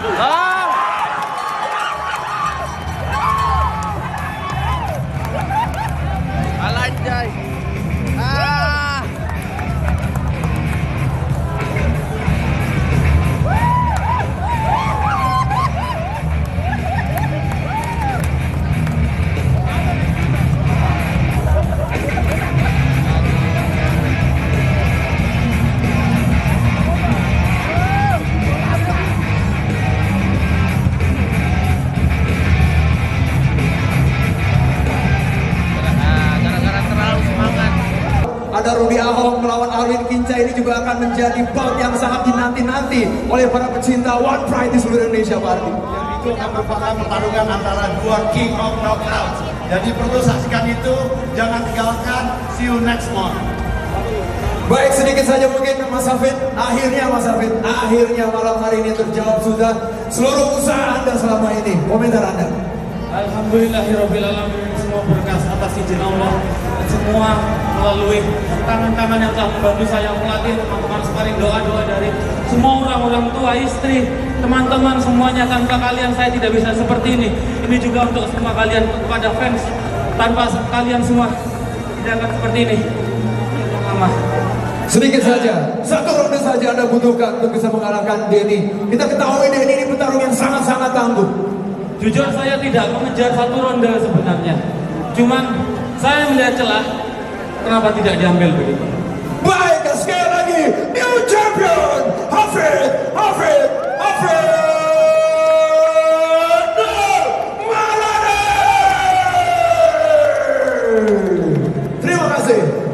Liverpool. Lincah ini juga akan menjadi bout yang sangat dinanti-nanti oleh para pecinta One Pride di seluruh Indonesia Pak Ardi. Dan itu akan merupakan pertarungan antara dua king of knockout. Jadi perlu saksikan itu, jangan tinggalkan. See you next month. Baik sedikit saja mungkin Mas Hafid Akhirnya Mas Hafid Akhirnya malam hari ini terjawab sudah Seluruh usaha Anda selama ini Komentar Anda Alhamdulillahirrahmanirrahim Semua berkas atas izin Allah semua melalui tangan-tangan yang telah membantu saya Pelatih, teman-teman sparring doa-doa dari Semua orang-orang tua, istri Teman-teman semuanya Tanpa kalian saya tidak bisa seperti ini Ini juga untuk semua kalian Kepada fans Tanpa kalian semua Tidak akan seperti ini Mama Sedikit saja, satu ronde saja Anda butuhkan untuk bisa mengalahkan Denny. Kita ketahui Denny ini petarung yang sangat-sangat tangguh. Jujur saya tidak mengejar satu ronde sebenarnya. Cuman saya melihat celah, Kenapa tidak diambil begitu? Baik, sekali lagi, new champion, Hafid, Hafid, Hafid. Terima kasih.